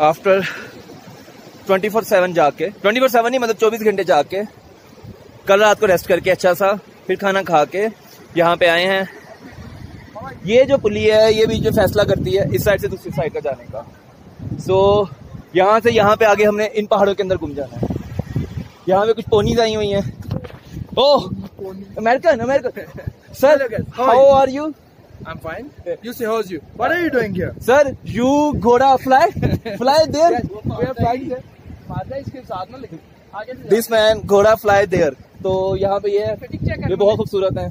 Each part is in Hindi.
आफ्टर ट्वेंटी फोर सेवन जाके ट्वेंटी फोर सेवन ही मतलब चौबीस घंटे जाके कल रात को रेस्ट करके अच्छा सा फिर खाना खा के यहाँ पे आए हैं। ये जो पुली है ये भी जो फैसला करती है इस साइड से दूसरी साइड का जाने का। सो so, यहाँ से यहाँ पे आगे हमने इन पहाड़ों के अंदर घूम जाना है। यहाँ पे कुछ पोनीज आई हुई हैं। ओह American American sir how are you I'm fine. You say how's you? What are you doing here? Sir, sir you घोड़ा fly fly there We are flying there. मारना इसके साथ ना लेकिन आगे दिस मैन घोड़ा फ्लाई देयर तो यहाँ पे ये है। ये बहुत खूबसूरत है।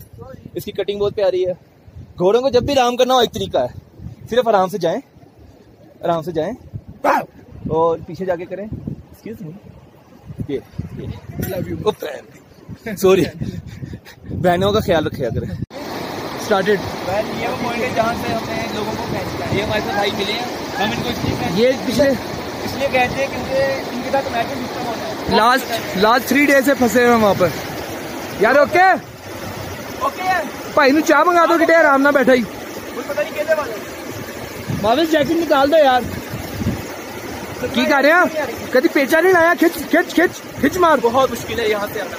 इसकी कटिंग बहुत प्यारी है। घोड़ों को जब भी आराम करना हो एक तरीका है। सिर्फ़ आराम से जाएँ। आराम से जाएँ। और पीछे जाके करें। एक्सक्यूज मी ये you. सॉरी बहनों का ख्याल रखा करें। स्टार्टेड ये वो पॉइंट है जहाँ से हमने लोगों को ये हमारे साथ भाई मिले हैं। हम इनको ये पिछले इसलिए कहते हैं क्योंकि इनके साथ मैचिंग सिस्टम होता है। लास्ट लास्ट थ्री डे से फंसे हुए वहाँ पर। यार ओके ओके भाई चाह मंगा दो कि आराम ना बैठा ही। पता नहीं जैकेट निकाल दो यार। तो की कर रहे हैं कभी पेचा नहीं लाया? खिच खिच खिच खिच मार। बहुत मुश्किल है यहाँ से आना।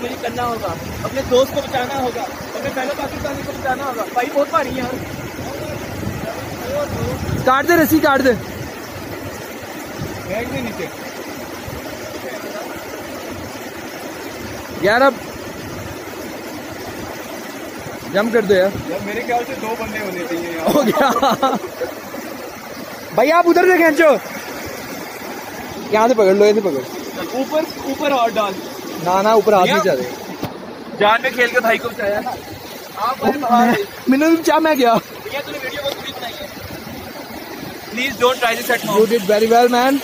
मुझे करना होगा। अपने दोस्त को बचाना होगा। अपने पहले पाकिस्तानी को बचाना होगा भाई बहुत भारी है काट दे रस्सी काट दे। नीचे यार अब जम कर दो यार। यार मेरे ख्याल से दो बंदे होने चाहिए यहाँ हो गया। भाई आप उधर से खींचो यहाँ से पकड़ लो ऐसे पकड़। ऊपर ऊपर और डाल। ना ना ऊपर हाथ नहीं जाते जान में खेल के भाई को बचाया। मैंने भी चाह मैं गया? भैया तूने वीडियो बहुत पूरी बनाई है। Please don't try this at home you did very well man